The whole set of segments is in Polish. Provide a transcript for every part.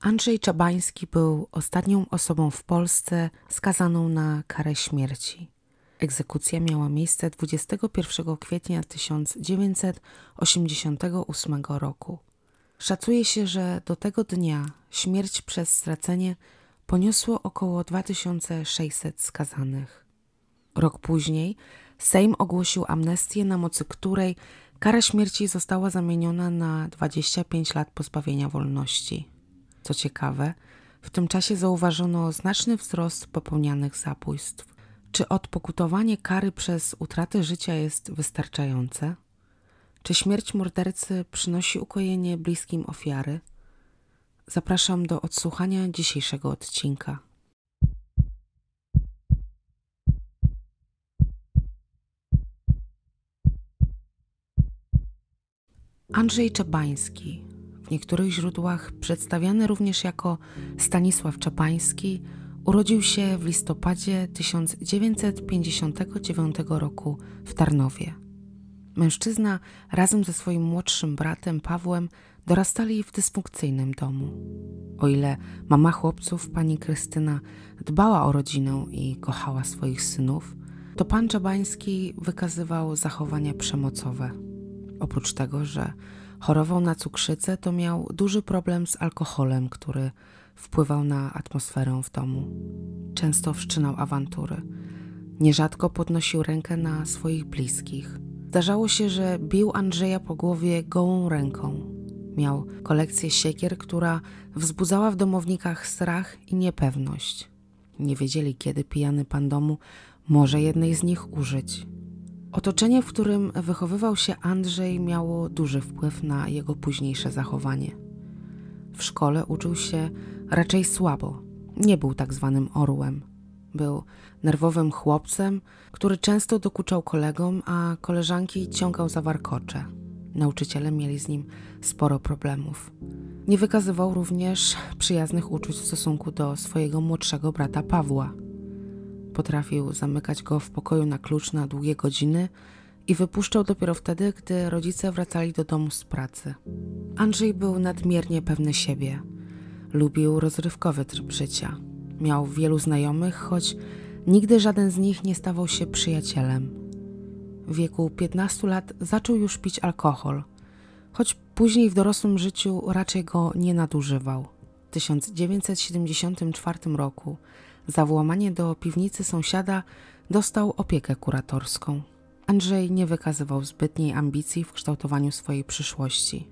Andrzej Czabański był ostatnią osobą w Polsce skazaną na karę śmierci. Egzekucja miała miejsce 21 kwietnia 1988 roku. Szacuje się, że do tego dnia śmierć przez stracenie poniosło około 2600 skazanych. Rok później Sejm ogłosił amnestię, na mocy której kara śmierci została zamieniona na 25 lat pozbawienia wolności. Co ciekawe, w tym czasie zauważono znaczny wzrost popełnianych zabójstw. Czy odpokutowanie kary przez utratę życia jest wystarczające? Czy śmierć mordercy przynosi ukojenie bliskim ofiary? Zapraszam do odsłuchania dzisiejszego odcinka. Andrzej Czabański, w niektórych źródłach przedstawiany również jako Stanisław Czabański, urodził się w listopadzie 1959 roku w Tarnowie. Mężczyzna razem ze swoim młodszym bratem Pawłem dorastali w dysfunkcyjnym domu. O ile mama chłopców, pani Krystyna, dbała o rodzinę i kochała swoich synów, to pan Czabański wykazywał zachowania przemocowe. Oprócz tego, że chorował na cukrzycę, to miał duży problem z alkoholem, który wpływał na atmosferę w domu. Często wszczynał awantury. Nierzadko podnosił rękę na swoich bliskich. Zdarzało się, że bił Andrzeja po głowie gołą ręką. Miał kolekcję siekier, która wzbudzała w domownikach strach i niepewność. Nie wiedzieli, kiedy pijany pan domu może jednej z nich użyć. Otoczenie, w którym wychowywał się Andrzej, miało duży wpływ na jego późniejsze zachowanie. W szkole uczył się raczej słabo. Nie był tak zwanym orłem. Był nerwowym chłopcem, który często dokuczał kolegom, a koleżanki ciągał za warkocze. Nauczyciele mieli z nim sporo problemów. Nie wykazywał również przyjaznych uczuć w stosunku do swojego młodszego brata Pawła. Potrafił zamykać go w pokoju na klucz na długie godziny i wypuszczał dopiero wtedy, gdy rodzice wracali do domu z pracy. Andrzej był nadmiernie pewny siebie. Lubił rozrywkowy tryb życia. Miał wielu znajomych, choć nigdy żaden z nich nie stawał się przyjacielem. W wieku 15 lat zaczął już pić alkohol, choć później w dorosłym życiu raczej go nie nadużywał. W 1974 roku za włamanie do piwnicy sąsiada dostał opiekę kuratorską. Andrzej nie wykazywał zbytniej ambicji w kształtowaniu swojej przyszłości.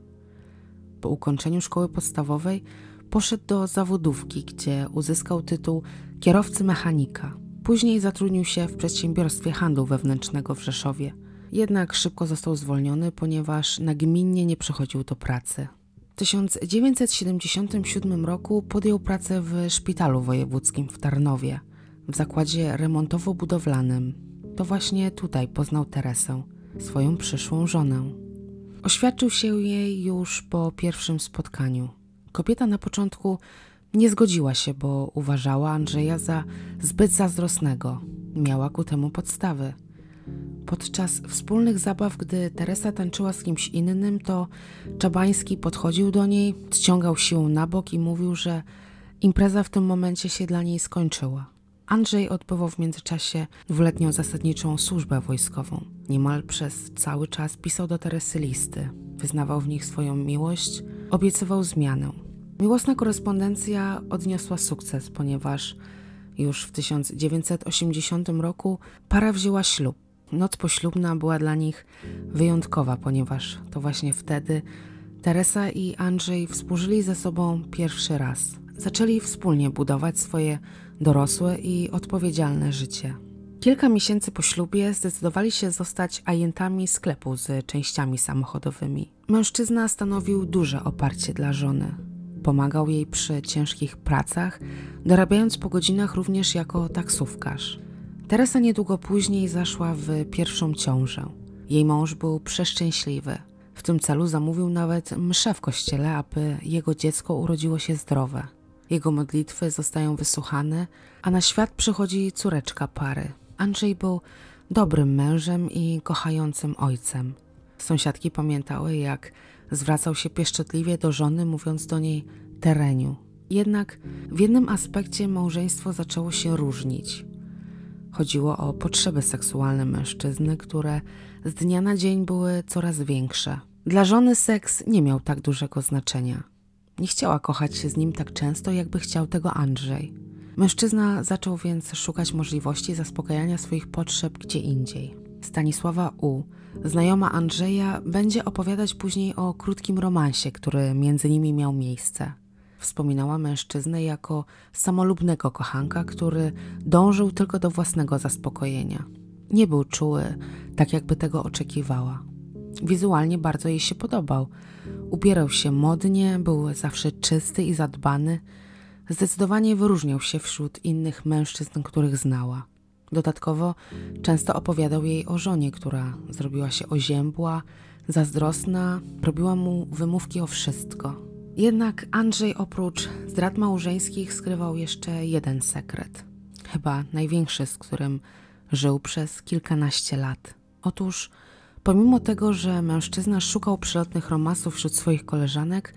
Po ukończeniu szkoły podstawowej poszedł do zawodówki, gdzie uzyskał tytuł kierowcy mechanika. Później zatrudnił się w przedsiębiorstwie handlu wewnętrznego w Rzeszowie. Jednak szybko został zwolniony, ponieważ nagminnie nie przychodził do pracy. W 1977 roku podjął pracę w szpitalu wojewódzkim w Tarnowie, w zakładzie remontowo-budowlanym. To właśnie tutaj poznał Teresę, swoją przyszłą żonę. Oświadczył się jej już po pierwszym spotkaniu. Kobieta na początku nie zgodziła się, bo uważała Andrzeja za zbyt zazdrosnego. Miała ku temu podstawy. Podczas wspólnych zabaw, gdy Teresa tańczyła z kimś innym, to Czabański podchodził do niej, ściągał siłą na bok i mówił, że impreza w tym momencie się dla niej skończyła. Andrzej odbywał w międzyczasie dwuletnią zasadniczą służbę wojskową. Niemal przez cały czas pisał do Teresy listy, wyznawał w nich swoją miłość, obiecywał zmianę. Miłosna korespondencja odniosła sukces, ponieważ już w 1980 roku para wzięła ślub. Noc poślubna była dla nich wyjątkowa, ponieważ to właśnie wtedy Teresa i Andrzej współżyli ze sobą pierwszy raz. Zaczęli wspólnie budować swoje dorosłe i odpowiedzialne życie. Kilka miesięcy po ślubie zdecydowali się zostać ajentami sklepu z częściami samochodowymi. Mężczyzna stanowił duże oparcie dla żony. Pomagał jej przy ciężkich pracach, dorabiając po godzinach również jako taksówkarz. Teresa niedługo później zaszła w pierwszą ciążę. Jej mąż był przeszczęśliwy. W tym celu zamówił nawet mszę w kościele, aby jego dziecko urodziło się zdrowe. Jego modlitwy zostają wysłuchane, a na świat przychodzi córeczka pary. Andrzej był dobrym mężem i kochającym ojcem. Sąsiadki pamiętały, jak zwracał się pieszczotliwie do żony, mówiąc do niej tereniu. Jednak w jednym aspekcie małżeństwo zaczęło się różnić. Chodziło o potrzeby seksualne mężczyzny, które z dnia na dzień były coraz większe. Dla żony seks nie miał tak dużego znaczenia. Nie chciała kochać się z nim tak często, jakby chciał tego Andrzej. Mężczyzna zaczął więc szukać możliwości zaspokajania swoich potrzeb gdzie indziej. Stanisława U., znajoma Andrzeja, będzie opowiadać później o krótkim romansie, który między nimi miał miejsce. Wspominała mężczyznę jako samolubnego kochanka, który dążył tylko do własnego zaspokojenia. Nie był czuły, tak jakby tego oczekiwała. Wizualnie bardzo jej się podobał. Ubierał się modnie, był zawsze czysty i zadbany. Zdecydowanie wyróżniał się wśród innych mężczyzn, których znała. Dodatkowo często opowiadał jej o żonie, która zrobiła się oziębła, zazdrosna, robiła mu wymówki o wszystko. Jednak Andrzej oprócz zdrad małżeńskich skrywał jeszcze jeden sekret. Chyba największy, z którym żył przez kilkanaście lat. Otóż, pomimo tego, że mężczyzna szukał przylotnych romansów wśród swoich koleżanek,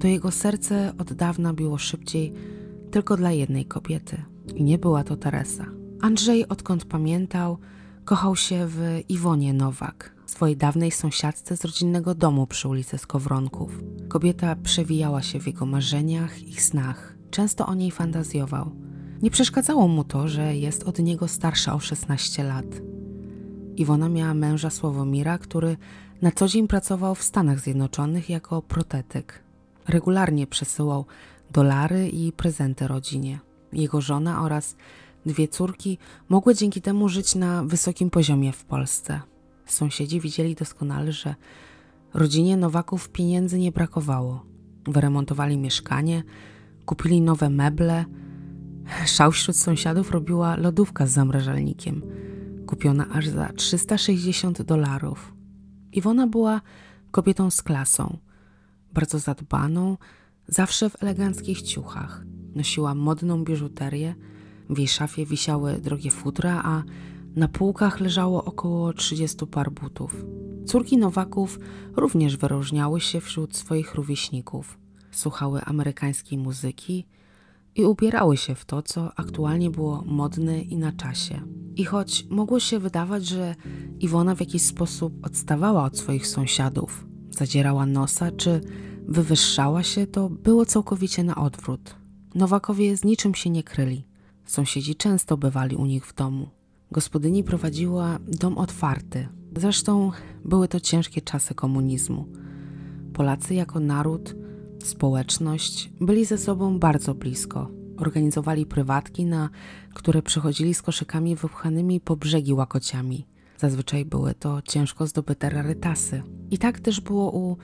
to jego serce od dawna biło szybciej tylko dla jednej kobiety. I nie była to Teresa. Andrzej, odkąd pamiętał, kochał się w Iwonie Nowak, swojej dawnej sąsiadce z rodzinnego domu przy ulicy Skowronków. Kobieta przewijała się w jego marzeniach i snach. Często o niej fantazjował. Nie przeszkadzało mu to, że jest od niego starsza o 16 lat. Iwona miała męża Sławomira, który na co dzień pracował w Stanach Zjednoczonych jako protetyk. Regularnie przesyłał dolary i prezenty rodzinie. Jego żona oraz dwie córki mogły dzięki temu żyć na wysokim poziomie w Polsce. Sąsiedzi widzieli doskonale, że rodzinie Nowaków pieniędzy nie brakowało. Wyremontowali mieszkanie, kupili nowe meble. Szał wśród sąsiadów robiła lodówka z zamrażalnikiem, kupiona aż za 360 dolarów. Iwona była kobietą z klasą, bardzo zadbaną, zawsze w eleganckich ciuchach. Nosiła modną biżuterię, w jej szafie wisiały drogie futra, a na półkach leżało około 30 par butów. Córki Nowaków również wyróżniały się wśród swoich rówieśników. Słuchały amerykańskiej muzyki i ubierały się w to, co aktualnie było modne i na czasie. I choć mogło się wydawać, że Iwona w jakiś sposób odstawała od swoich sąsiadów, zadzierała nosa czy wywyższała się, to było całkowicie na odwrót. Nowakowie z niczym się nie kryli. Sąsiedzi często bywali u nich w domu. Gospodyni prowadziła dom otwarty. Zresztą były to ciężkie czasy komunizmu. Polacy jako naród, społeczność byli ze sobą bardzo blisko. Organizowali prywatki, na które przychodzili z koszykami wypchanymi po brzegi łakociami. Zazwyczaj były to ciężko zdobyte rarytasy. I tak też było u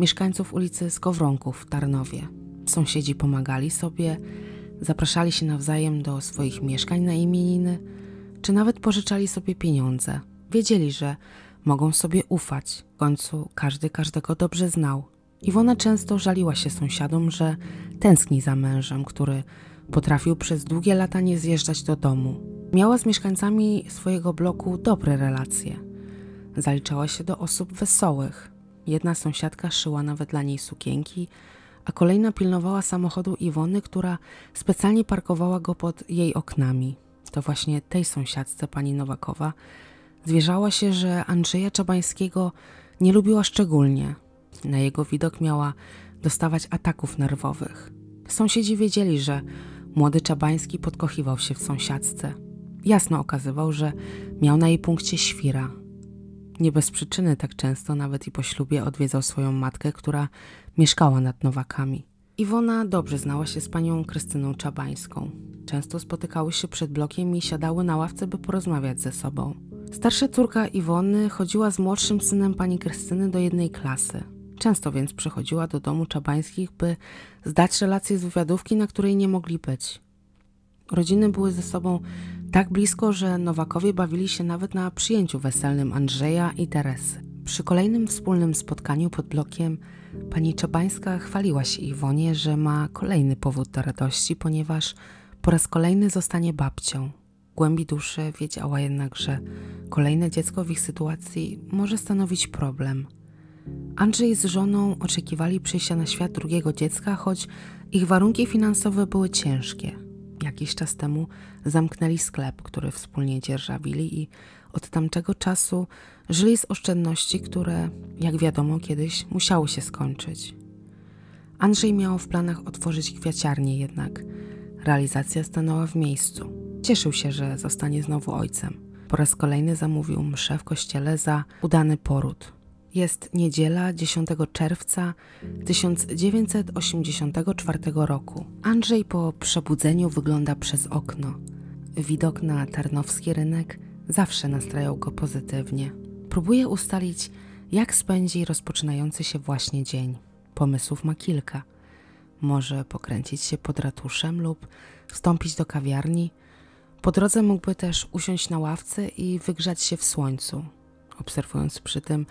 mieszkańców ulicy Skowronków w Tarnowie. Sąsiedzi pomagali sobie, zapraszali się nawzajem do swoich mieszkań na imieniny, czy nawet pożyczali sobie pieniądze. Wiedzieli, że mogą sobie ufać. W końcu każdy każdego dobrze znał. Iwona często żaliła się sąsiadom, że tęskni za mężem, który potrafił przez długie lata nie zjeżdżać do domu. Miała z mieszkańcami swojego bloku dobre relacje. Zaliczała się do osób wesołych. Jedna sąsiadka szyła nawet dla niej sukienki, a kolejna pilnowała samochodu Iwony, która specjalnie parkowała go pod jej oknami. To właśnie tej sąsiadce pani Nowakowa zwierzała się, że Andrzeja Czabańskiego nie lubiła szczególnie. Na jego widok miała dostawać ataków nerwowych. Sąsiedzi wiedzieli, że młody Czabański podkochiwał się w sąsiadce. Jasno okazywał, że miał na jej punkcie świra. Nie bez przyczyny tak często, nawet i po ślubie, odwiedzał swoją matkę, która mieszkała nad Nowakami. Iwona dobrze znała się z panią Krystyną Czabańską. Często spotykały się przed blokiem i siadały na ławce, by porozmawiać ze sobą. Starsza córka Iwony chodziła z młodszym synem pani Krystyny do jednej klasy. Często więc przychodziła do domu Czabańskich, by zdać relacje z wywiadówki, na której nie mogli być. Rodziny były ze sobą tak blisko, że Nowakowie bawili się nawet na przyjęciu weselnym Andrzeja i Teresy. Przy kolejnym wspólnym spotkaniu pod blokiem pani Czabańska chwaliła się Iwonie, że ma kolejny powód do radości, ponieważ po raz kolejny zostanie babcią. W głębi duszy wiedziała jednak, że kolejne dziecko w ich sytuacji może stanowić problem. Andrzej z żoną oczekiwali przyjścia na świat drugiego dziecka, choć ich warunki finansowe były ciężkie. Jakiś czas temu zamknęli sklep, który wspólnie dzierżawili i od tamtego czasu żyli z oszczędności, które, jak wiadomo, kiedyś musiały się skończyć. Andrzej miał w planach otworzyć kwiaciarnię, jednak realizacja stanęła w miejscu. Cieszył się, że zostanie znowu ojcem. Po raz kolejny zamówił mszę w kościele za udany poród. Jest niedziela 10 czerwca 1984 roku. Andrzej po przebudzeniu wygląda przez okno. Widok na tarnowski rynek zawsze nastrajał go pozytywnie. Próbuje ustalić, jak spędzi rozpoczynający się właśnie dzień. Pomysłów ma kilka. Może pokręcić się pod ratuszem lub wstąpić do kawiarni. Po drodze mógłby też usiąść na ławce i wygrzać się w słońcu, obserwując przy tym,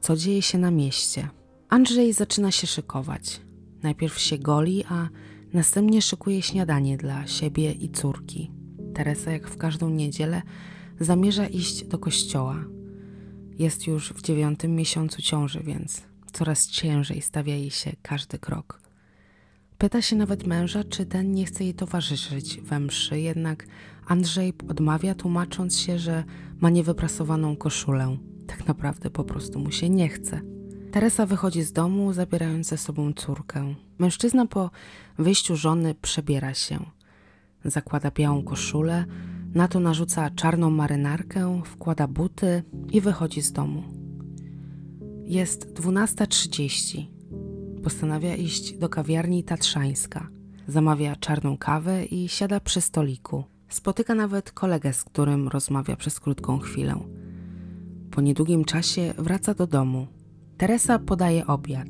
co dzieje się na mieście. Andrzej zaczyna się szykować. Najpierw się goli, a następnie szykuje śniadanie dla siebie i córki. Teresa, jak w każdą niedzielę, zamierza iść do kościoła. Jest już w dziewiątym miesiącu ciąży, więc coraz ciężej stawia jej się każdy krok. Pyta się nawet męża, czy ten nie chce jej towarzyszyć we mszy, jednak Andrzej odmawia, tłumacząc się, że ma niewyprasowaną koszulę. Tak naprawdę po prostu mu się nie chce. Teresa wychodzi z domu, zabierając ze sobą córkę. Mężczyzna po wyjściu żony przebiera się. Zakłada białą koszulę, na to narzuca czarną marynarkę, wkłada buty i wychodzi z domu. Jest 12.30. Postanawia iść do kawiarni Tatrzańska. Zamawia czarną kawę i siada przy stoliku. Spotyka nawet kolegę, z którym rozmawia przez krótką chwilę. Po niedługim czasie wraca do domu. Teresa podaje obiad.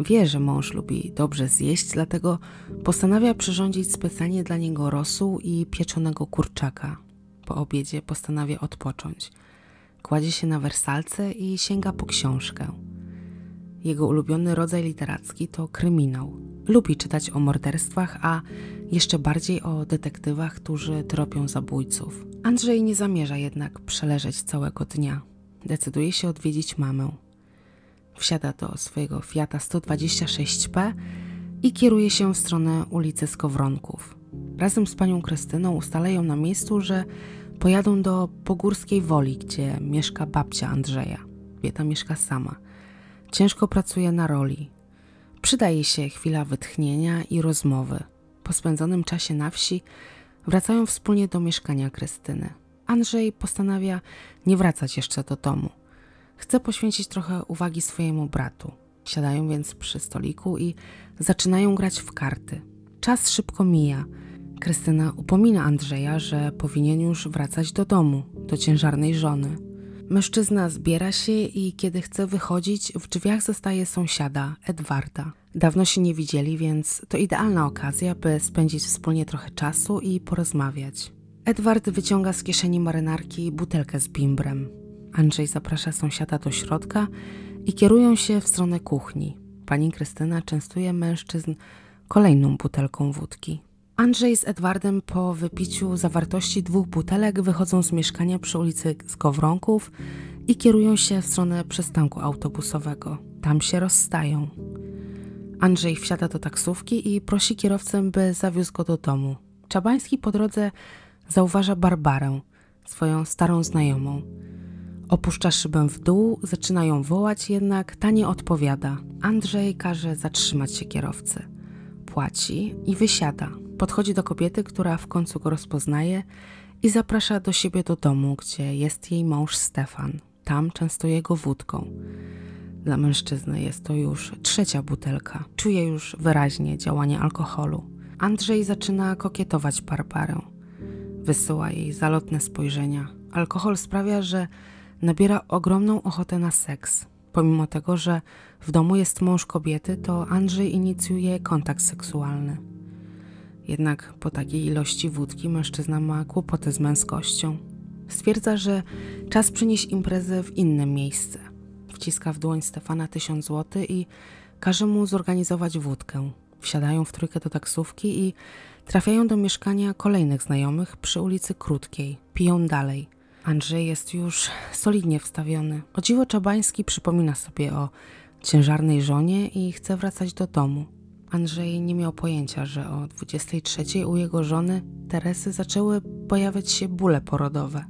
Wie, że mąż lubi dobrze zjeść, dlatego postanawia przyrządzić specjalnie dla niego rosół i pieczonego kurczaka. Po obiedzie postanawia odpocząć. Kładzie się na wersalce i sięga po książkę. Jego ulubiony rodzaj literacki to kryminał. Lubi czytać o morderstwach, a jeszcze bardziej o detektywach, którzy tropią zabójców. Andrzej nie zamierza jednak przeleżeć całego dnia. Decyduje się odwiedzić mamę. Wsiada do swojego Fiata 126P i kieruje się w stronę ulicy Skowronków. Razem z panią Krystyną ustalają na miejscu, że pojadą do Pogórskiej Woli, gdzie mieszka babcia Andrzeja. Kobieta mieszka sama. Ciężko pracuje na roli. Przydaje się chwila wytchnienia i rozmowy. Po spędzonym czasie na wsi wracają wspólnie do mieszkania Krystyny. Andrzej postanawia nie wracać jeszcze do domu. Chce poświęcić trochę uwagi swojemu bratu. Siadają więc przy stoliku i zaczynają grać w karty. Czas szybko mija. Krystyna upomina Andrzeja, że powinien już wracać do domu, do ciężarnej żony. Mężczyzna zbiera się i kiedy chce wychodzić, w drzwiach zostaje sąsiada, Edwarda. Dawno się nie widzieli, więc to idealna okazja, by spędzić wspólnie trochę czasu i porozmawiać. Edward wyciąga z kieszeni marynarki butelkę z bimbrem. Andrzej zaprasza sąsiada do środka i kierują się w stronę kuchni. Pani Krystyna częstuje mężczyzn kolejną butelką wódki. Andrzej z Edwardem po wypiciu zawartości dwóch butelek wychodzą z mieszkania przy ulicy Skowronków i kierują się w stronę przystanku autobusowego. Tam się rozstają. Andrzej wsiada do taksówki i prosi kierowcę, by zawiózł go do domu. Czabański po drodze zauważa Barbarę, swoją starą znajomą. Opuszcza szybę w dół, zaczyna ją wołać, jednak ta nie odpowiada. Andrzej każe zatrzymać się kierowcy. Płaci i wysiada. Podchodzi do kobiety, która w końcu go rozpoznaje i zaprasza do siebie do domu, gdzie jest jej mąż Stefan. Tam częstuje go wódką. Dla mężczyzny jest to już trzecia butelka. Czuje już wyraźnie działanie alkoholu. Andrzej zaczyna kokietować Barbarę. Wysyła jej zalotne spojrzenia. Alkohol sprawia, że nabiera ogromną ochotę na seks. Pomimo tego, że w domu jest mąż kobiety, to Andrzej inicjuje kontakt seksualny. Jednak po takiej ilości wódki mężczyzna ma kłopoty z męskością. Stwierdza, że czas przynieść imprezę w inne miejsce. Wciska w dłoń Stefana tysiąc złotych i każe mu zorganizować wódkę. Wsiadają w trójkę do taksówki i trafiają do mieszkania kolejnych znajomych przy ulicy Krótkiej. Piją dalej. Andrzej jest już solidnie wstawiony. O dziwo Czabański przypomina sobie o ciężarnej żonie i chce wracać do domu. Andrzej nie miał pojęcia, że o 23 u jego żony Teresy zaczęły pojawiać się bóle porodowe.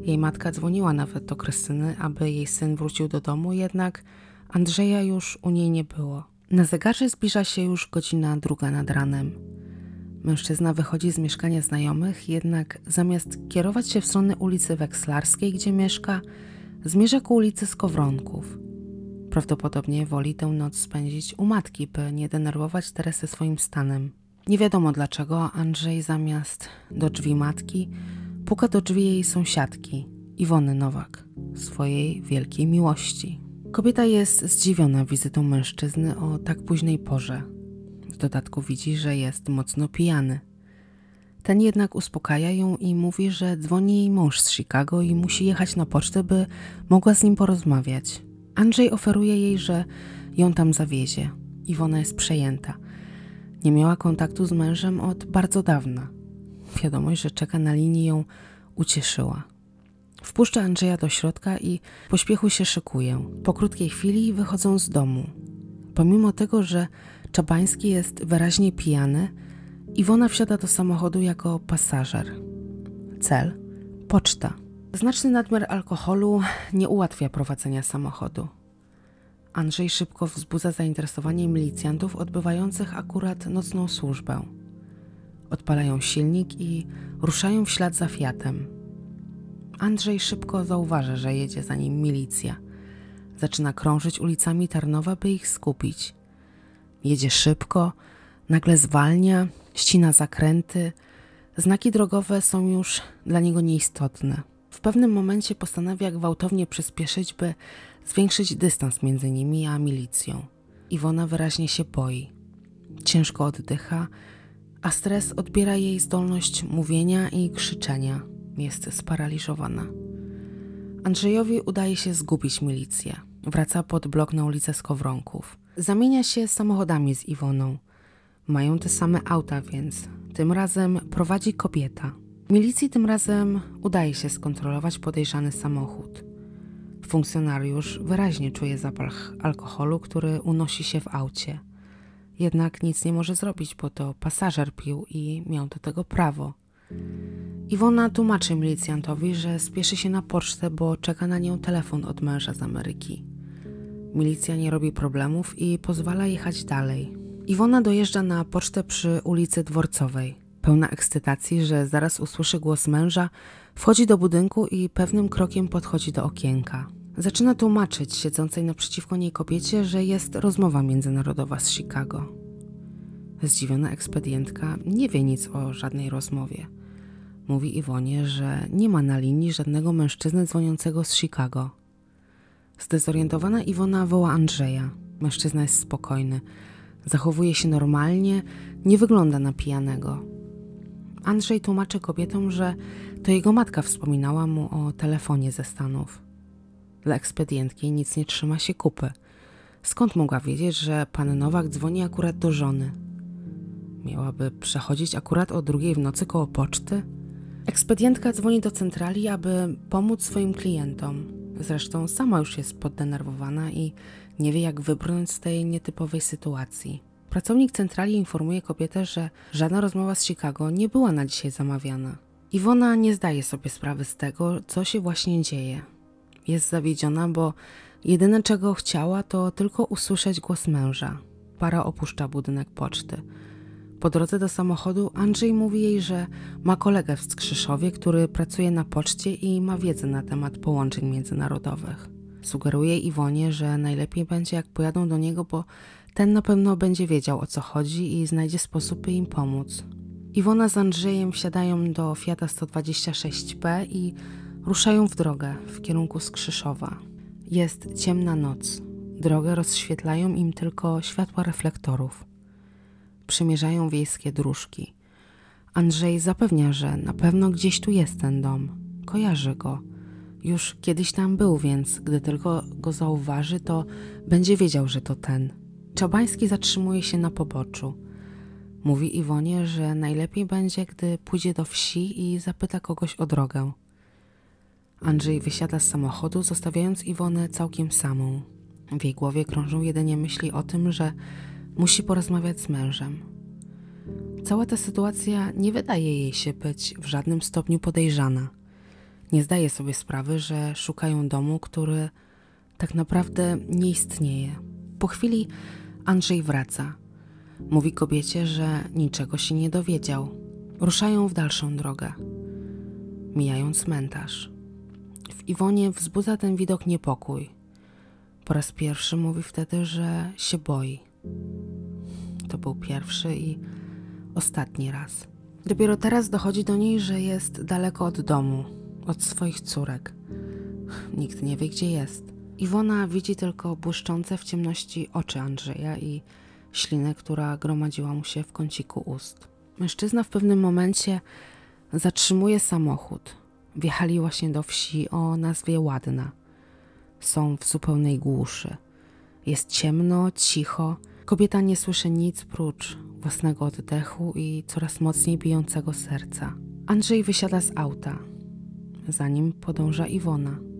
Jej matka dzwoniła nawet do Krystyny, aby jej syn wrócił do domu, jednak Andrzeja już u niej nie było. Na zegarze zbliża się już godzina druga nad ranem. Mężczyzna wychodzi z mieszkania znajomych, jednak zamiast kierować się w stronę ulicy Wekslarskiej, gdzie mieszka, zmierza ku ulicy Skowronków. Prawdopodobnie woli tę noc spędzić u matki, by nie denerwować Teresy swoim stanem. Nie wiadomo dlaczego Andrzej zamiast do drzwi matki puka do drzwi jej sąsiadki, Iwony Nowak, swojej wielkiej miłości. Kobieta jest zdziwiona wizytą mężczyzny o tak późnej porze. W dodatku widzi, że jest mocno pijany. Ten jednak uspokaja ją i mówi, że dzwoni jej mąż z Chicago i musi jechać na pocztę, by mogła z nim porozmawiać. Andrzej oferuje jej, że ją tam zawiezie. Iwona jest przejęta. Nie miała kontaktu z mężem od bardzo dawna. Wiadomość, że czeka na linii ją ucieszyła. Wpuszcza Andrzeja do środka i pośpiechu się szykuje. Po krótkiej chwili wychodzą z domu. Pomimo tego, że Czabański jest wyraźnie pijany, Iwona wsiada do samochodu jako pasażer. Cel poczta. Znaczny nadmiar alkoholu nie ułatwia prowadzenia samochodu. Andrzej szybko wzbudza zainteresowanie milicjantów odbywających akurat nocną służbę. Odpalają silnik i ruszają w ślad za Fiatem. Andrzej szybko zauważa, że jedzie za nim milicja. Zaczyna krążyć ulicami Tarnowa, by ich skupić. Jedzie szybko, nagle zwalnia, ścina zakręty. Znaki drogowe są już dla niego nieistotne. W pewnym momencie postanawia gwałtownie przyspieszyć, by zwiększyć dystans między nimi a milicją. Iwona wyraźnie się boi. Ciężko oddycha, a stres odbiera jej zdolność mówienia i krzyczenia. Jest sparaliżowana. Andrzejowi udaje się zgubić milicję. Wraca pod blok na ulicę Skowronków. Zamienia się samochodami z Iwoną. Mają te same auta, więc tym razem prowadzi kobieta. Milicji tym razem udaje się skontrolować podejrzany samochód. Funkcjonariusz wyraźnie czuje zapach alkoholu, który unosi się w aucie. Jednak nic nie może zrobić, bo to pasażer pił i miał do tego prawo. Iwona tłumaczy milicjantowi, że spieszy się na pocztę, bo czeka na nią telefon od męża z Ameryki. Milicja nie robi problemów i pozwala jechać dalej. Iwona dojeżdża na pocztę przy ulicy Dworcowej. Pełna ekscytacji, że zaraz usłyszy głos męża, wchodzi do budynku i pewnym krokiem podchodzi do okienka. Zaczyna tłumaczyć siedzącej naprzeciwko niej kobiecie, że jest rozmowa międzynarodowa z Chicago. Zdziwiona ekspedientka nie wie nic o żadnej rozmowie. Mówi Iwonie, że nie ma na linii żadnego mężczyzny dzwoniącego z Chicago. Zdezorientowana Iwona woła Andrzeja. Mężczyzna jest spokojny. Zachowuje się normalnie, nie wygląda na pijanego. Andrzej tłumaczy kobietom, że to jego matka wspominała mu o telefonie ze Stanów. Dla ekspedientki nic nie trzyma się kupy. Skąd mogła wiedzieć, że pan Nowak dzwoni akurat do żony? Miałaby przechodzić akurat o drugiej w nocy koło poczty? Ekspedientka dzwoni do centrali, aby pomóc swoim klientom. Zresztą sama już jest poddenerwowana i nie wie, jak wybrnąć z tej nietypowej sytuacji. Pracownik centrali informuje kobietę, że żadna rozmowa z Chicago nie była na dzisiaj zamawiana. Iwona nie zdaje sobie sprawy z tego, co się właśnie dzieje. Jest zawiedziona, bo jedyne czego chciała to tylko usłyszeć głos męża. Para opuszcza budynek poczty. Po drodze do samochodu Andrzej mówi jej, że ma kolegę w Skrzyszowie, który pracuje na poczcie i ma wiedzę na temat połączeń międzynarodowych. Sugeruje Iwonie, że najlepiej będzie jak pojadą do niego, bo ten na pewno będzie wiedział o co chodzi i znajdzie sposób, by im pomóc. Iwona z Andrzejem wsiadają do Fiata 126P i ruszają w drogę w kierunku Skrzyszowa. Jest ciemna noc. Drogę rozświetlają im tylko światła reflektorów przymierzają wiejskie dróżki. Andrzej zapewnia, że na pewno gdzieś tu jest ten dom. Kojarzy go. Już kiedyś tam był, więc gdy tylko go zauważy, to będzie wiedział, że to ten. Czabański zatrzymuje się na poboczu. Mówi Iwonie, że najlepiej będzie, gdy pójdzie do wsi i zapyta kogoś o drogę. Andrzej wysiada z samochodu, zostawiając Iwonę całkiem samą. W jej głowie krążą jedynie myśli o tym, że musi porozmawiać z mężem. Cała ta sytuacja nie wydaje jej się być w żadnym stopniu podejrzana. Nie zdaje sobie sprawy, że szukają domu, który tak naprawdę nie istnieje. Po chwili Andrzej wraca. Mówi kobiecie, że niczego się nie dowiedział. Ruszają w dalszą drogę. Mijają cmentarz. W Iwonie wzbudza ten widok niepokój. Po raz pierwszy mówi wtedy, że się boi. To był pierwszy i ostatni raz. Dopiero teraz dochodzi do niej, że jest daleko od domu, od swoich córek. Nikt nie wie, gdzie jest. Iwona widzi tylko błyszczące w ciemności oczy Andrzeja i ślinę, która gromadziła mu się w kąciku ust. Mężczyzna w pewnym momencie zatrzymuje samochód. Wjechali właśnie do wsi o nazwie Ładna. Są w zupełnej głuszy. Jest ciemno, cicho. Kobieta nie słyszy nic prócz własnego oddechu i coraz mocniej bijącego serca. Andrzej wysiada z auta. Za nim podąża Iwona.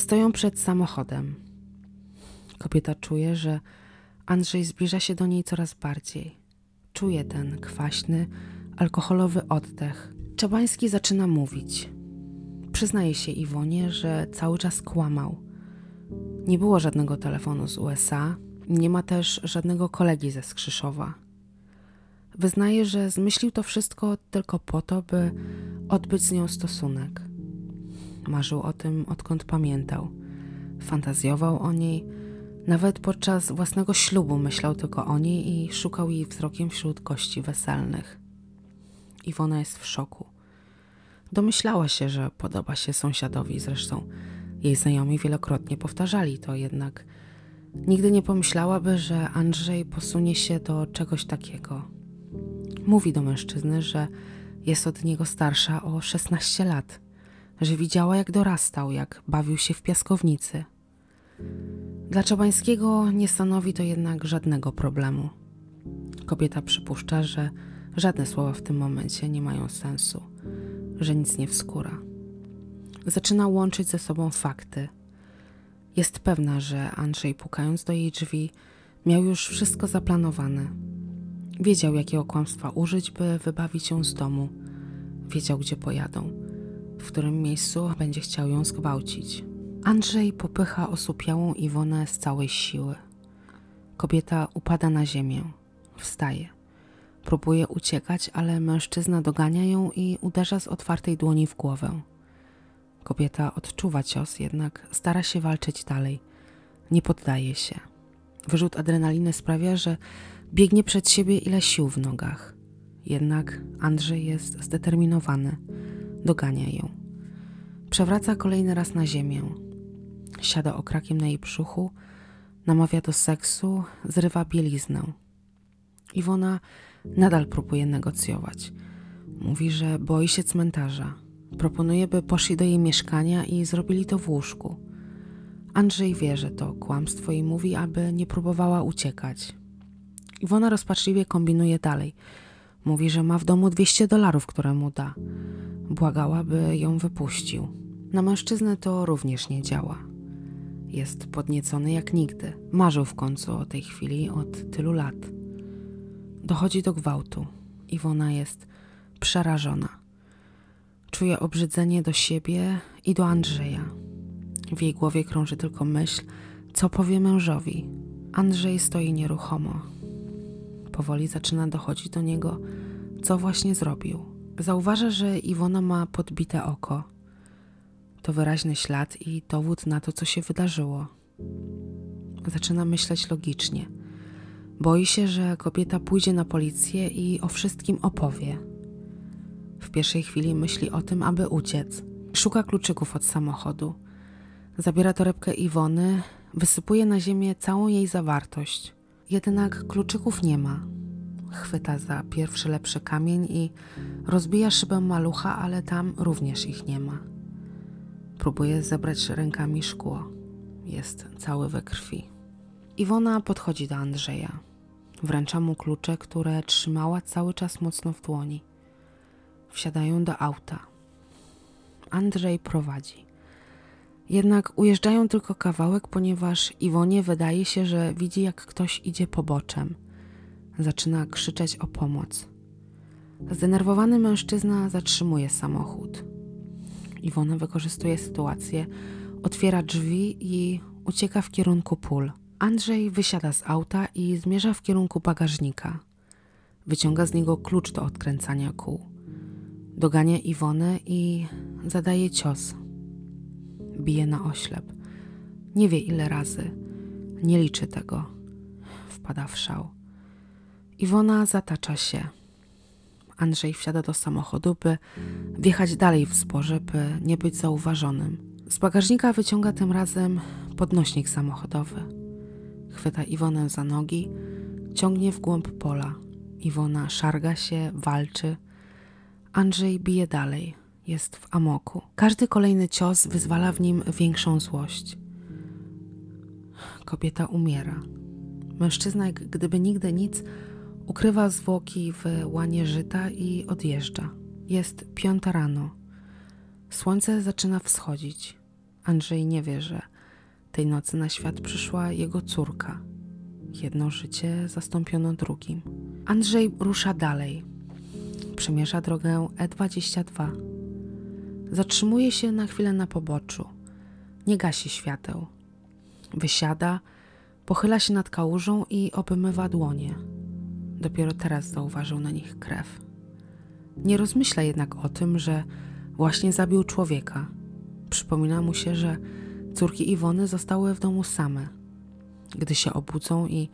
Stoją przed samochodem. Kobieta czuje, że Andrzej zbliża się do niej coraz bardziej. Czuje ten kwaśny, alkoholowy oddech. Czabański zaczyna mówić. Przyznaje się Iwonie, że cały czas kłamał. Nie było żadnego telefonu z USA, nie ma też żadnego kolegi ze Skrzyszowa. Wyznaje, że zmyślił to wszystko tylko po to, by odbyć z nią stosunek. Marzył o tym, odkąd pamiętał. Fantazjował o niej. Nawet podczas własnego ślubu myślał tylko o niej i szukał jej wzrokiem wśród gości weselnych. Iwona jest w szoku. Domyślała się, że podoba się sąsiadowi, zresztą jej znajomi wielokrotnie powtarzali to, jednak nigdy nie pomyślałaby, że Andrzej posunie się do czegoś takiego. Mówi do mężczyzny, że jest od niego starsza o 16 lat że widziała, jak dorastał, jak bawił się w piaskownicy. Dla Czabańskiego nie stanowi to jednak żadnego problemu. Kobieta przypuszcza, że żadne słowa w tym momencie nie mają sensu, że nic nie wskóra. Zaczyna łączyć ze sobą fakty. Jest pewna, że Andrzej, pukając do jej drzwi, miał już wszystko zaplanowane. Wiedział, jakiego kłamstwa użyć, by wybawić ją z domu. Wiedział, gdzie pojadą w którym miejscu będzie chciał ją zgwałcić. Andrzej popycha osupiałą Iwonę z całej siły. Kobieta upada na ziemię, wstaje. Próbuje uciekać, ale mężczyzna dogania ją i uderza z otwartej dłoni w głowę. Kobieta odczuwa cios, jednak stara się walczyć dalej. Nie poddaje się. Wyrzut adrenaliny sprawia, że biegnie przed siebie ile sił w nogach. Jednak Andrzej jest zdeterminowany dogania ją. Przewraca kolejny raz na ziemię. Siada okrakiem na jej brzuchu, namawia do seksu, zrywa bieliznę. Iwona nadal próbuje negocjować. Mówi, że boi się cmentarza. Proponuje, by poszli do jej mieszkania i zrobili to w łóżku. Andrzej wie, że to kłamstwo i mówi, aby nie próbowała uciekać. Iwona rozpaczliwie kombinuje dalej. Mówi, że ma w domu 200 dolarów, które mu da. Błagała, by ją wypuścił. Na mężczyznę to również nie działa. Jest podniecony jak nigdy. Marzył w końcu o tej chwili od tylu lat. Dochodzi do gwałtu. Iwona jest przerażona. Czuje obrzydzenie do siebie i do Andrzeja. W jej głowie krąży tylko myśl, co powie mężowi. Andrzej stoi nieruchomo. Powoli zaczyna dochodzić do niego, co właśnie zrobił. Zauważa, że Iwona ma podbite oko. To wyraźny ślad i dowód na to, co się wydarzyło. Zaczyna myśleć logicznie. Boi się, że kobieta pójdzie na policję i o wszystkim opowie. W pierwszej chwili myśli o tym, aby uciec. Szuka kluczyków od samochodu. Zabiera torebkę Iwony, wysypuje na ziemię całą jej zawartość. Jednak kluczyków nie ma. Chwyta za pierwszy lepszy kamień i rozbija szybę malucha, ale tam również ich nie ma. Próbuje zebrać rękami szkło. Jest cały we krwi. Iwona podchodzi do Andrzeja. Wręcza mu klucze, które trzymała cały czas mocno w dłoni. Wsiadają do auta. Andrzej prowadzi. Jednak ujeżdżają tylko kawałek, ponieważ Iwonie wydaje się, że widzi, jak ktoś idzie poboczem. Zaczyna krzyczeć o pomoc. Zdenerwowany mężczyzna zatrzymuje samochód. Iwona wykorzystuje sytuację, otwiera drzwi i ucieka w kierunku pól. Andrzej wysiada z auta i zmierza w kierunku bagażnika. Wyciąga z niego klucz do odkręcania kół. Dogania Iwonę i zadaje cios. Bije na oślep. Nie wie ile razy. Nie liczy tego. Wpada w szał. Iwona zatacza się. Andrzej wsiada do samochodu, by wjechać dalej w zborze, by nie być zauważonym. Z bagażnika wyciąga tym razem podnośnik samochodowy. Chwyta Iwonę za nogi, ciągnie w głąb pola. Iwona szarga się, walczy. Andrzej bije dalej. Jest w amoku. Każdy kolejny cios wyzwala w nim większą złość. Kobieta umiera. Mężczyzna, jak gdyby nigdy nic, ukrywa zwłoki w łanie żyta i odjeżdża. Jest piąta rano. Słońce zaczyna wschodzić. Andrzej nie wie, że tej nocy na świat przyszła jego córka. Jedno życie zastąpiono drugim. Andrzej rusza dalej. Przemierza drogę E22. Zatrzymuje się na chwilę na poboczu. Nie gasi świateł. Wysiada, pochyla się nad kałużą i obmywa dłonie. Dopiero teraz zauważył na nich krew. Nie rozmyśla jednak o tym, że właśnie zabił człowieka. Przypomina mu się, że córki Iwony zostały w domu same. Gdy się obudzą i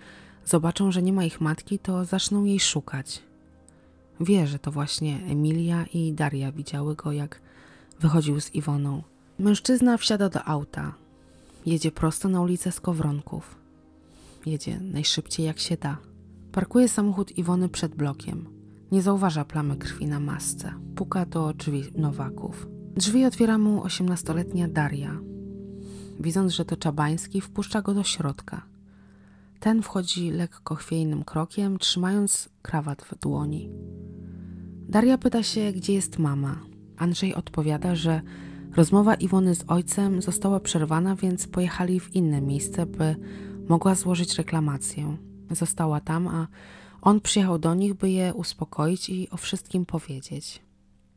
zobaczą, że nie ma ich matki, to zaczną jej szukać. Wie, że to właśnie Emilia i Daria widziały go, jak wychodził z Iwoną. Mężczyzna wsiada do auta. Jedzie prosto na ulicę Skowronków. Jedzie najszybciej jak się da. Parkuje samochód Iwony przed blokiem. Nie zauważa plamy krwi na masce. Puka do drzwi Nowaków. Drzwi otwiera mu osiemnastoletnia Daria. Widząc, że to Czabański, wpuszcza go do środka. Ten wchodzi lekko chwiejnym krokiem, trzymając krawat w dłoni. Daria pyta się, gdzie jest mama. Andrzej odpowiada, że rozmowa Iwony z ojcem została przerwana, więc pojechali w inne miejsce, by mogła złożyć reklamację. Została tam, a on przyjechał do nich, by je uspokoić i o wszystkim powiedzieć.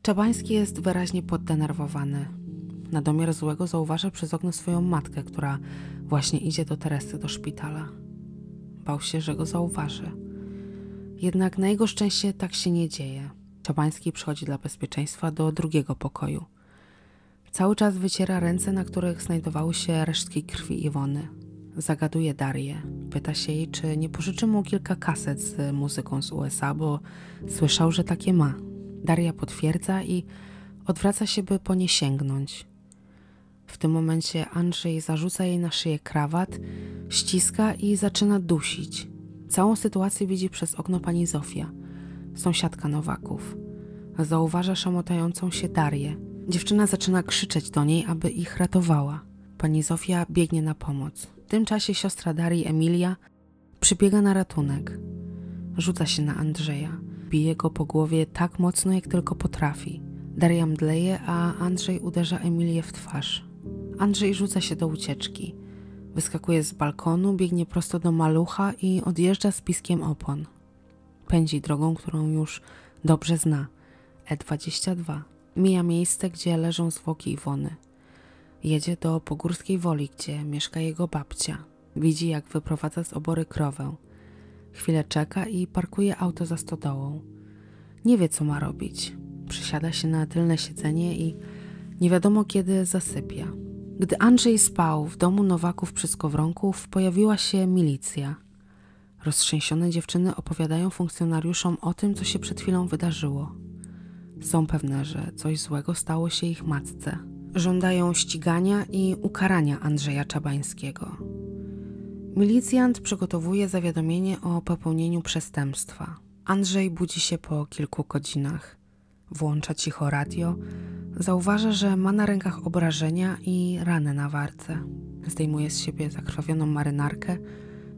Czabański jest wyraźnie poddenerwowany. Na domiar złego zauważa przez okno swoją matkę, która właśnie idzie do Teresy do szpitala. Bał się, że go zauważy. Jednak na jego szczęście tak się nie dzieje. Czabański przychodzi dla bezpieczeństwa do drugiego pokoju. Cały czas wyciera ręce, na których znajdowały się resztki krwi Iwony. Zagaduje Darię. Pyta się jej, czy nie pożyczy mu kilka kaset z muzyką z USA, bo słyszał, że takie ma. Daria potwierdza i odwraca się, by po nie sięgnąć. W tym momencie Andrzej zarzuca jej na szyję krawat, ściska i zaczyna dusić. Całą sytuację widzi przez okno pani Zofia, sąsiadka Nowaków. Zauważa szamotającą się Darię. Dziewczyna zaczyna krzyczeć do niej, aby ich ratowała. Pani Zofia biegnie na pomoc. Tym czasie siostra Darii Emilia przybiega na ratunek. Rzuca się na Andrzeja. Bije go po głowie tak mocno, jak tylko potrafi. Daria mdleje, a Andrzej uderza Emilię w twarz. Andrzej rzuca się do ucieczki. Wyskakuje z balkonu, biegnie prosto do malucha i odjeżdża z piskiem opon. Pędzi drogą, którą już dobrze zna. E22. Mija miejsce, gdzie leżą zwłoki Iwony. Jedzie do Pogórskiej Woli, gdzie mieszka jego babcia. Widzi, jak wyprowadza z obory krowę. Chwilę czeka i parkuje auto za stodołą. Nie wie, co ma robić. Przysiada się na tylne siedzenie i nie wiadomo kiedy zasypia. Gdy Andrzej spał w domu Nowaków przy Skowronków, pojawiła się milicja. Roztrzęsione dziewczyny opowiadają funkcjonariuszom o tym, co się przed chwilą wydarzyło. Są pewne, że coś złego stało się ich matce. Żądają ścigania i ukarania Andrzeja Czabańskiego. Milicjant przygotowuje zawiadomienie o popełnieniu przestępstwa. Andrzej budzi się po kilku godzinach. Włącza cicho radio. Zauważa, że ma na rękach obrażenia i rany na warce. Zdejmuje z siebie zakrwawioną marynarkę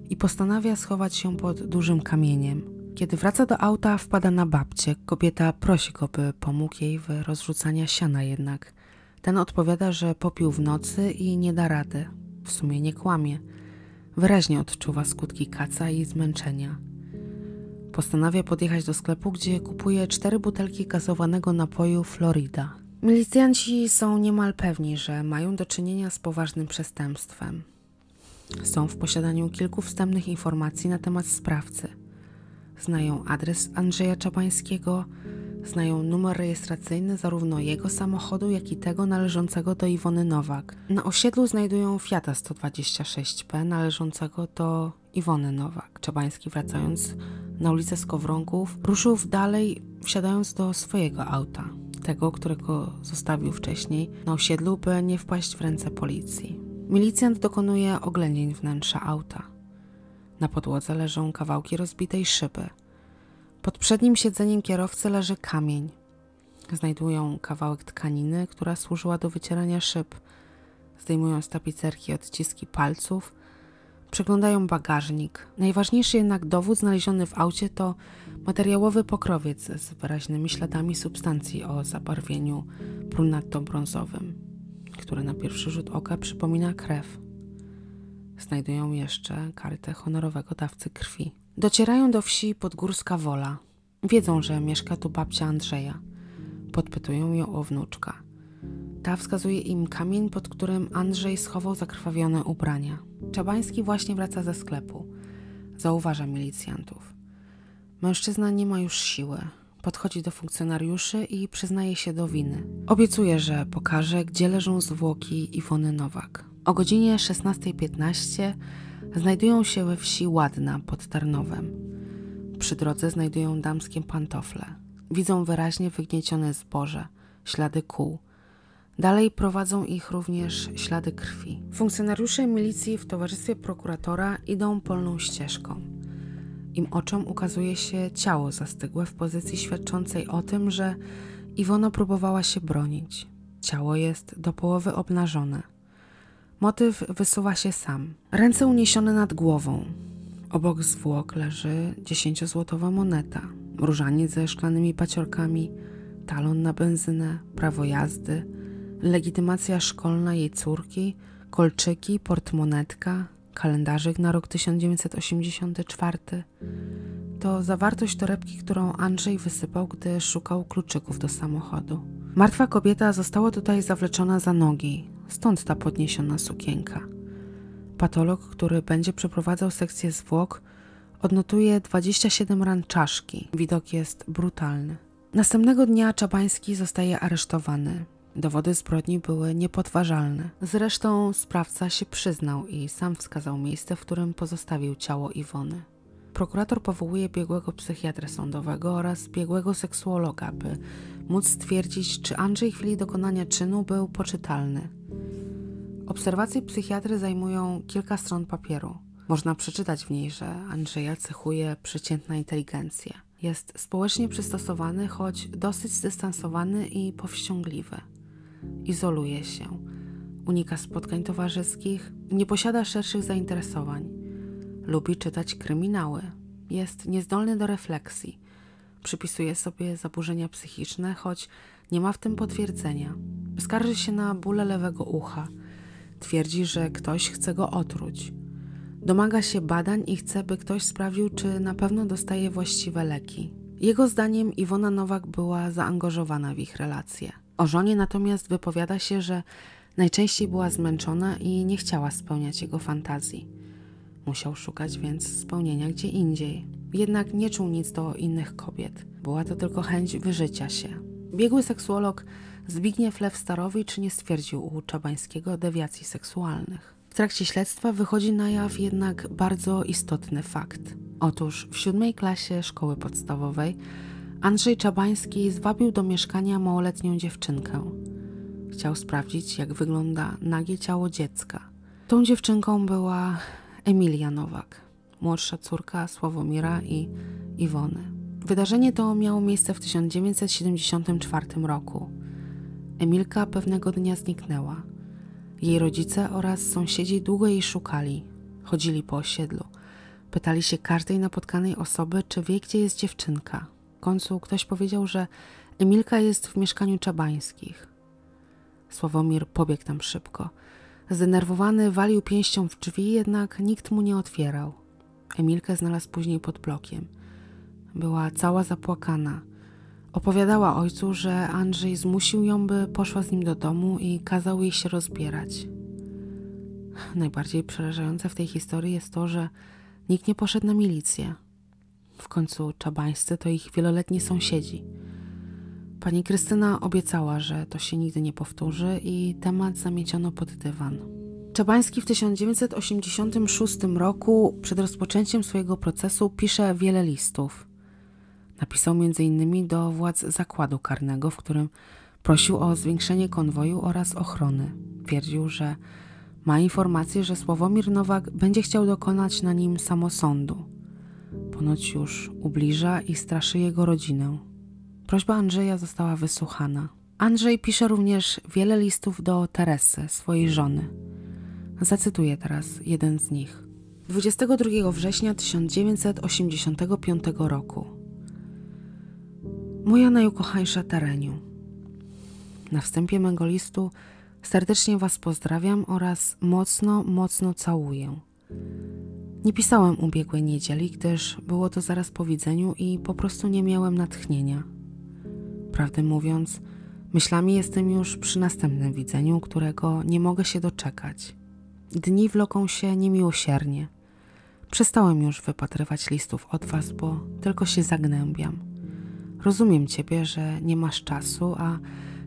i postanawia schować się pod dużym kamieniem. Kiedy wraca do auta, wpada na babcię. Kobieta prosi go, by pomógł jej w rozrzucaniu siana jednak. Ten odpowiada, że popił w nocy i nie da rady. W sumie nie kłamie. Wyraźnie odczuwa skutki kaca i zmęczenia. Postanawia podjechać do sklepu, gdzie kupuje cztery butelki gazowanego napoju Florida. Milicjanci są niemal pewni, że mają do czynienia z poważnym przestępstwem. Są w posiadaniu kilku wstępnych informacji na temat sprawcy. Znają adres Andrzeja Czabańskiego, znają numer rejestracyjny zarówno jego samochodu, jak i tego należącego do Iwony Nowak. Na osiedlu znajdują Fiata 126P należącego do Iwony Nowak. Czabański wracając na ulicę Skowronków ruszył dalej, wsiadając do swojego auta, tego, którego zostawił wcześniej na osiedlu, by nie wpaść w ręce policji. Milicjant dokonuje oględzin wnętrza auta. Na podłodze leżą kawałki rozbitej szyby. Pod przednim siedzeniem kierowcy leży kamień. Znajdują kawałek tkaniny, która służyła do wycierania szyb. Zdejmują z tapicerki odciski palców. Przeglądają bagażnik. Najważniejszy jednak dowód znaleziony w aucie to materiałowy pokrowiec z wyraźnymi śladami substancji o zabarwieniu brunatno-brązowym, który na pierwszy rzut oka przypomina krew. Znajdują jeszcze kartę honorowego dawcy krwi. Docierają do wsi Podgórska Wola. Wiedzą, że mieszka tu babcia Andrzeja. Podpytują ją o wnuczka. Ta wskazuje im kamień, pod którym Andrzej schował zakrwawione ubrania. Czabański właśnie wraca ze sklepu. Zauważa milicjantów. Mężczyzna nie ma już siły. Podchodzi do funkcjonariuszy i przyznaje się do winy. Obiecuje, że pokaże, gdzie leżą zwłoki Iwony Nowak. O godzinie 16.15 znajdują się we wsi Ładna pod Tarnowem. Przy drodze znajdują damskie pantofle. Widzą wyraźnie wygniecione zboże, ślady kół. Dalej prowadzą ich również ślady krwi. Funkcjonariusze milicji w towarzystwie prokuratora idą polną ścieżką. Im oczom ukazuje się ciało zastygłe w pozycji świadczącej o tym, że Iwona próbowała się bronić. Ciało jest do połowy obnażone. Motyw wysuwa się sam. Ręce uniesione nad głową. Obok zwłok leży dziesięciozłotowa moneta, różaniec ze szklanymi paciorkami, talon na benzynę, prawo jazdy, legitymacja szkolna jej córki, kolczyki, portmonetka, kalendarzyk na rok 1984. To zawartość torebki, którą Andrzej wysypał, gdy szukał kluczyków do samochodu. Martwa kobieta została tutaj zawleczona za nogi, stąd ta podniesiona sukienka. Patolog, który będzie przeprowadzał sekcję zwłok, odnotuje 27 ran czaszki. Widok jest brutalny. Następnego dnia Czabański zostaje aresztowany. Dowody zbrodni były niepodważalne. Zresztą sprawca się przyznał i sam wskazał miejsce, w którym pozostawił ciało Iwony. Prokurator powołuje biegłego psychiatrę sądowego oraz biegłego seksuologa, by móc stwierdzić, czy Andrzej w chwili dokonania czynu był poczytalny. Obserwacje psychiatry zajmują kilka stron papieru. Można przeczytać w niej, że Andrzeja cechuje przeciętna inteligencja. Jest społecznie przystosowany, choć dosyć zdystansowany i powściągliwy. Izoluje się, unika spotkań towarzyskich, nie posiada szerszych zainteresowań. Lubi czytać kryminały. Jest niezdolny do refleksji. Przypisuje sobie zaburzenia psychiczne, choć nie ma w tym potwierdzenia. Skarży się na bóle lewego ucha – Twierdzi, że ktoś chce go otruć. Domaga się badań i chce, by ktoś sprawdził, czy na pewno dostaje właściwe leki. Jego zdaniem Iwona Nowak była zaangażowana w ich relacje. O żonie natomiast wypowiada się, że najczęściej była zmęczona i nie chciała spełniać jego fantazji. Musiał szukać więc spełnienia gdzie indziej. Jednak nie czuł nic do innych kobiet. Była to tylko chęć wyżycia się. Biegły seksuolog Zbigniew Lew-Starowicz nie stwierdził u Czabańskiego dewiacji seksualnych. W trakcie śledztwa wychodzi na jaw jednak bardzo istotny fakt. Otóż w siódmej klasie szkoły podstawowej Andrzej Czabański zwabił do mieszkania małoletnią dziewczynkę. Chciał sprawdzić, jak wygląda nagie ciało dziecka. Tą dziewczynką była Emilia Nowak, młodsza córka Sławomira i Iwony. Wydarzenie to miało miejsce w 1974 roku. Emilka pewnego dnia zniknęła. Jej rodzice oraz sąsiedzi długo jej szukali. Chodzili po osiedlu. Pytali się każdej napotkanej osoby, czy wie, gdzie jest dziewczynka. W końcu ktoś powiedział, że Emilka jest w mieszkaniu Czabańskich. Sławomir pobiegł tam szybko. Zdenerwowany walił pięścią w drzwi, jednak nikt mu nie otwierał. Emilkę znalazł później pod blokiem. Była cała zapłakana. Opowiadała ojcu, że Andrzej zmusił ją, by poszła z nim do domu i kazał jej się rozbierać. Najbardziej przerażające w tej historii jest to, że nikt nie poszedł na milicję. W końcu czabańscy to ich wieloletni sąsiedzi. Pani Krystyna obiecała, że to się nigdy nie powtórzy i temat zamieciono pod dywan. Czabański w 1986 roku, przed rozpoczęciem swojego procesu, pisze wiele listów. Napisał m.in. do władz zakładu karnego, w którym prosił o zwiększenie konwoju oraz ochrony. Twierdził, że ma informację, że Sławomir Nowak będzie chciał dokonać na nim samosądu. Ponoć już ubliża i straszy jego rodzinę. Prośba Andrzeja została wysłuchana. Andrzej pisze również wiele listów do Teresy, swojej żony. Zacytuję teraz jeden z nich. 22 września 1985 roku. Moja najukochańsza Tereniu. Na wstępie mego listu serdecznie Was pozdrawiam oraz mocno, mocno całuję. Nie pisałem ubiegłej niedzieli, gdyż było to zaraz po widzeniu i po prostu nie miałem natchnienia. Prawdę mówiąc, myślami jestem już przy następnym widzeniu, którego nie mogę się doczekać. Dni wloką się niemiłosiernie. Przestałem już wypatrywać listów od was, bo tylko się zagnębiam. Rozumiem ciebie, że nie masz czasu, a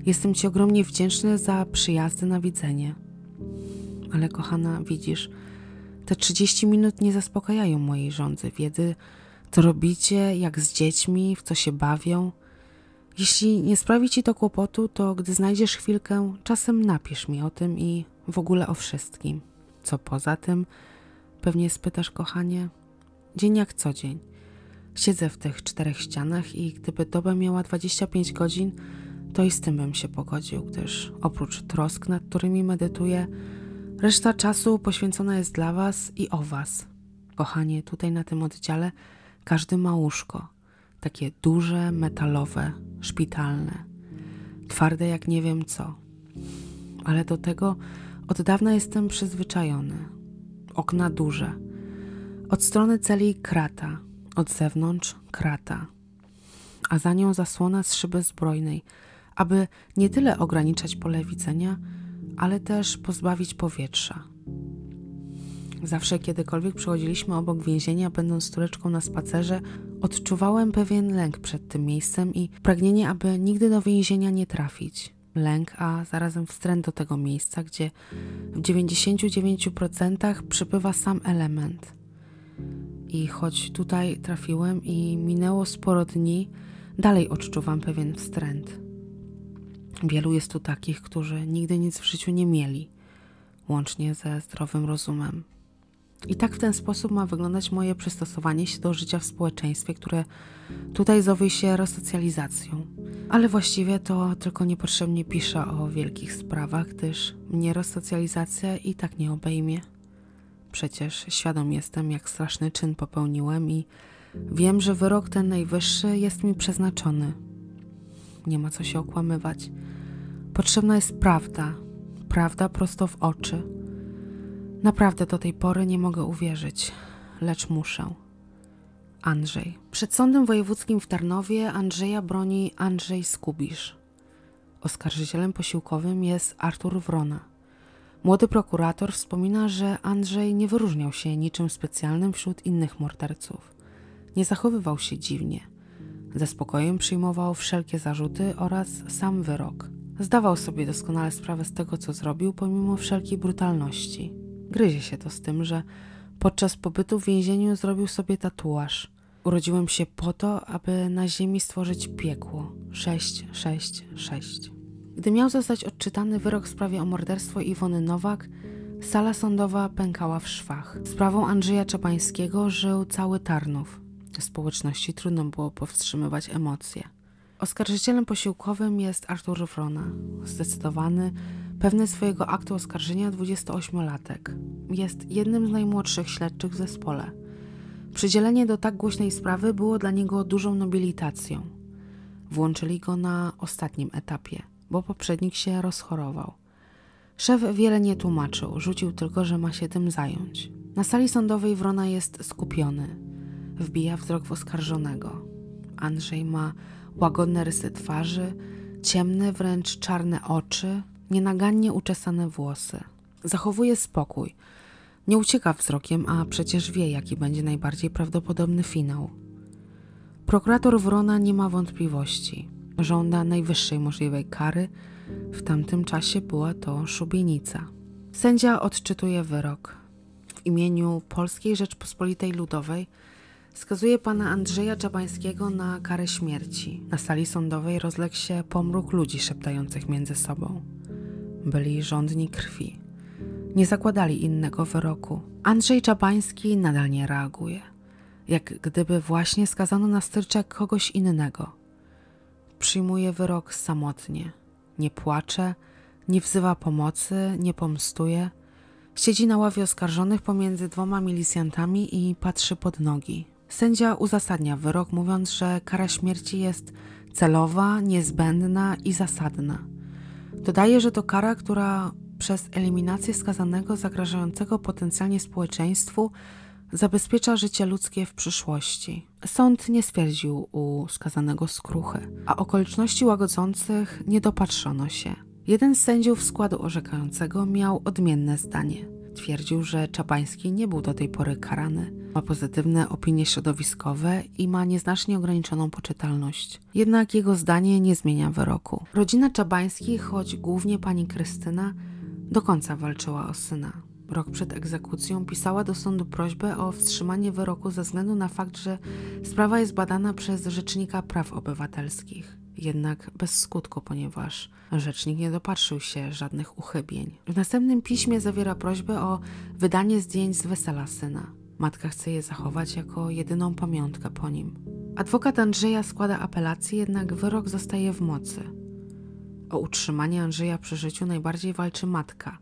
jestem ci ogromnie wdzięczny za przyjazdy na widzenie. Ale kochana, widzisz, te 30 minut nie zaspokajają mojej żądzy wiedzy, co robicie, jak z dziećmi, w co się bawią. Jeśli nie sprawi ci to kłopotu, to gdy znajdziesz chwilkę, czasem napisz mi o tym i w ogóle o wszystkim. Co poza tym, pewnie spytasz, kochanie, dzień jak co dzień. Siedzę w tych czterech ścianach i gdyby doba miała 25 godzin, to i z tym bym się pogodził, gdyż oprócz trosk, nad którymi medytuję, reszta czasu poświęcona jest dla Was i o Was. Kochanie, tutaj na tym oddziale każdy ma łóżko, takie duże, metalowe, szpitalne, twarde jak nie wiem co. Ale do tego od dawna jestem przyzwyczajony. Okna duże. Od strony celi krata, od zewnątrz krata, a za nią zasłona z szyby zbrojnej, aby nie tyle ograniczać pole widzenia, ale też pozbawić powietrza. Zawsze, kiedykolwiek przechodziliśmy obok więzienia, będąc tureczką na spacerze, odczuwałem pewien lęk przed tym miejscem i pragnienie, aby nigdy do więzienia nie trafić. Lęk, a zarazem wstręt do tego miejsca, gdzie w 99% przybywa sam element. I choć tutaj trafiłem i minęło sporo dni, dalej odczuwam pewien wstręt. Wielu jest tu takich, którzy nigdy nic w życiu nie mieli, łącznie ze zdrowym rozumem. I tak w ten sposób ma wyglądać moje przystosowanie się do życia w społeczeństwie, które tutaj zowie się resocjalizacją. Ale właściwie to tylko niepotrzebnie piszę o wielkich sprawach, gdyż mnie resocjalizacja i tak nie obejmie. Przecież świadom jestem, jak straszny czyn popełniłem i wiem, że wyrok ten najwyższy jest mi przeznaczony. Nie ma co się okłamywać. Potrzebna jest prawda, prawda prosto w oczy Naprawdę do tej pory nie mogę uwierzyć, lecz muszę. Andrzej. Przed sądem wojewódzkim w Tarnowie Andrzeja broni Andrzej Skubisz. Oskarżycielem posiłkowym jest Artur Wrona. Młody prokurator wspomina, że Andrzej nie wyróżniał się niczym specjalnym wśród innych morderców. Nie zachowywał się dziwnie. Ze spokojem przyjmował wszelkie zarzuty oraz sam wyrok. Zdawał sobie doskonale sprawę z tego, co zrobił, pomimo wszelkiej brutalności. Gryzie się to z tym, że podczas pobytu w więzieniu zrobił sobie tatuaż. Urodziłem się po to, aby na ziemi stworzyć piekło. 666. Gdy miał zostać odczytany wyrok w sprawie o morderstwo Iwony Nowak, sala sądowa pękała w szwach. Sprawą Andrzeja Czapańskiego żył cały Tarnów. Społeczności trudno było powstrzymywać emocje. Oskarżycielem posiłkowym jest Artur Wrona, zdecydowany, pewny swojego aktu oskarżenia 28-latek. Jest jednym z najmłodszych śledczych w zespole. Przydzielenie do tak głośnej sprawy było dla niego dużą nobilitacją. Włączyli go na ostatnim etapie, bo poprzednik się rozchorował. Szef wiele nie tłumaczył, rzucił tylko, że ma się tym zająć. Na sali sądowej Wrona jest skupiony. Wbija wzrok w oskarżonego. Andrzej ma łagodne rysy twarzy, ciemne, wręcz czarne oczy, nienagannie uczesane włosy. Zachowuje spokój. Nie ucieka wzrokiem, a przecież wie, jaki będzie najbardziej prawdopodobny finał. Prokurator Wrona nie ma wątpliwości. Żąda najwyższej możliwej kary. W tamtym czasie była to szubienica. Sędzia odczytuje wyrok. W imieniu Polskiej Rzeczpospolitej Ludowej skazuje pana Andrzeja Czabańskiego na karę śmierci. Na sali sądowej rozległ się pomruk ludzi szeptających między sobą. Byli żądni krwi. Nie zakładali innego wyroku. Andrzej Czabański nadal nie reaguje. Jak gdyby właśnie skazano na styrczek kogoś innego. Przyjmuje wyrok samotnie. Nie płacze, nie wzywa pomocy, nie pomstuje. Siedzi na ławie oskarżonych pomiędzy dwoma milicjantami i patrzy pod nogi. Sędzia uzasadnia wyrok, mówiąc, że kara śmierci jest celowa, niezbędna i zasadna. Dodaje, że to kara, która przez eliminację skazanego zagrażającego potencjalnie społeczeństwu zabezpiecza życie ludzkie w przyszłości. Sąd nie stwierdził u skazanego skruchy, a okoliczności łagodzących nie dopatrzono się. Jeden z sędziów składu orzekającego miał odmienne zdanie. Twierdził, że Czabański nie był do tej pory karany. Ma pozytywne opinie środowiskowe i ma nieznacznie ograniczoną poczytalność. Jednak jego zdanie nie zmienia wyroku. Rodzina Czabańskich, choć głównie pani Krystyna, do końca walczyła o syna. Rok przed egzekucją pisała do sądu prośbę o wstrzymanie wyroku ze względu na fakt, że sprawa jest badana przez Rzecznika Praw Obywatelskich. Jednak bez skutku, ponieważ rzecznik nie dopatrzył się żadnych uchybień. W następnym piśmie zawiera prośbę o wydanie zdjęć z wesela syna. Matka chce je zachować jako jedyną pamiątkę po nim. Adwokat Andrzeja składa apelację, jednak wyrok zostaje w mocy. O utrzymanie Andrzeja przy życiu najbardziej walczy matka,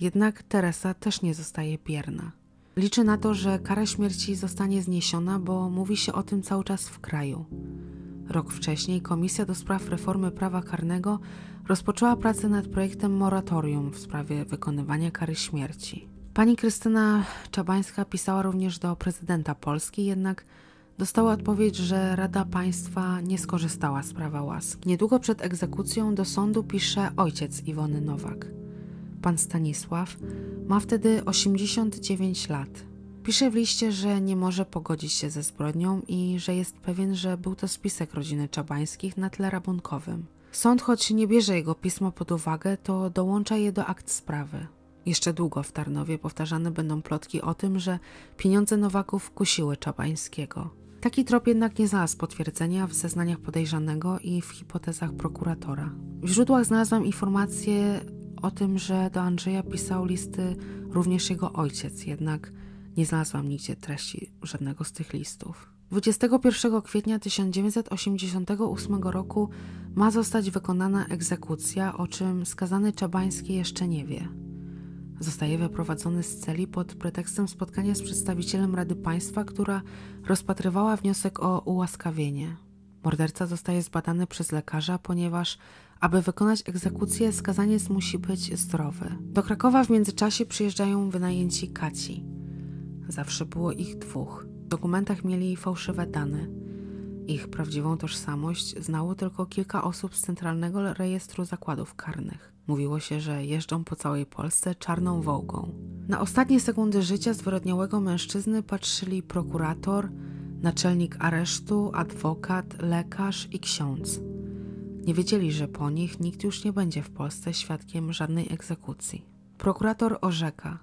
jednak Teresa też nie zostaje bierna. Liczy na to, że kara śmierci zostanie zniesiona, bo mówi się o tym cały czas w kraju. Rok wcześniej Komisja do Spraw Reformy Prawa Karnego rozpoczęła pracę nad projektem moratorium w sprawie wykonywania kary śmierci. Pani Krystyna Czabańska pisała również do prezydenta Polski, jednak dostała odpowiedź, że Rada Państwa nie skorzystała z prawa łaski. Niedługo przed egzekucją do sądu pisze ojciec Iwony Nowak. Pan Stanisław ma wtedy 89 lat. Pisze w liście, że nie może pogodzić się ze zbrodnią i że jest pewien, że był to spisek rodziny Czabańskich na tle rabunkowym. Sąd, choć nie bierze jego pisma pod uwagę, to dołącza je do akt sprawy. Jeszcze długo w Tarnowie powtarzane będą plotki o tym, że pieniądze Nowaków kusiły Czabańskiego. Taki trop jednak nie znalazł potwierdzenia w zeznaniach podejrzanego i w hipotezach prokuratora. W źródłach znalazłam informacje o tym, że do Andrzeja pisał listy również jego ojciec, jednak nie znalazłam nigdzie treści żadnego z tych listów. 21 kwietnia 1988 roku ma zostać wykonana egzekucja, o czym skazany Czabański jeszcze nie wie. Zostaje wyprowadzony z celi pod pretekstem spotkania z przedstawicielem Rady Państwa, która rozpatrywała wniosek o ułaskawienie. Morderca zostaje zbadany przez lekarza, ponieważ aby wykonać egzekucję, skazaniec musi być zdrowy. Do Krakowa w międzyczasie przyjeżdżają wynajęci Kaci. Zawsze było ich dwóch. W dokumentach mieli fałszywe dane. Ich prawdziwą tożsamość znało tylko kilka osób z Centralnego Rejestru Zakładów Karnych. Mówiło się, że jeżdżą po całej Polsce czarną wołgą. Na ostatnie sekundy życia zwyrodniałego mężczyzny patrzyli prokurator, naczelnik aresztu, adwokat, lekarz i ksiądz. Nie wiedzieli, że po nich nikt już nie będzie w Polsce świadkiem żadnej egzekucji. Prokurator orzeka.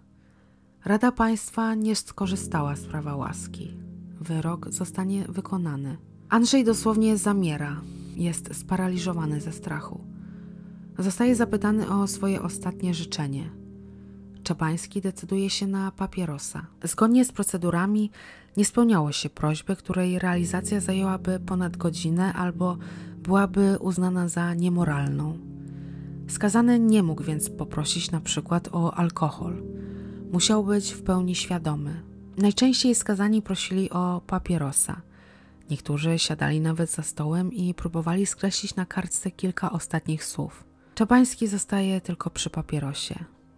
Rada Państwa nie skorzystała z prawa łaski. Wyrok zostanie wykonany. Andrzej dosłownie zamiera. Jest sparaliżowany ze strachu. Zostaje zapytany o swoje ostatnie życzenie. Czabański decyduje się na papierosa. Zgodnie z procedurami nie spełniało się prośby, której realizacja zajęłaby ponad godzinę albo byłaby uznana za niemoralną. Skazany nie mógł więc poprosić na przykład o alkohol. Musiał być w pełni świadomy. Najczęściej skazani prosili o papierosa. Niektórzy siadali nawet za stołem i próbowali skreślić na kartce kilka ostatnich słów. Czabański zostaje tylko przy papierosie.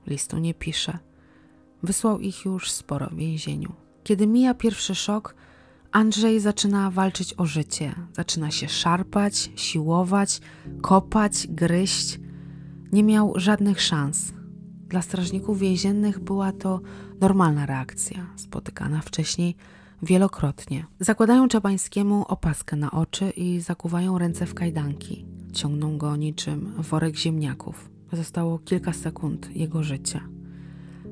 Listu nie pisze. Wysłał ich już sporo w więzieniu. Kiedy mija pierwszy szok, Andrzej zaczyna walczyć o życie. Zaczyna się szarpać, siłować, kopać, gryźć. Nie miał żadnych szans. Dla strażników więziennych była to normalna reakcja, spotykana wcześniej wielokrotnie. Zakładają Czabańskiemu opaskę na oczy i zakuwają ręce w kajdanki. Ciągną go niczym worek ziemniaków. Zostało kilka sekund jego życia.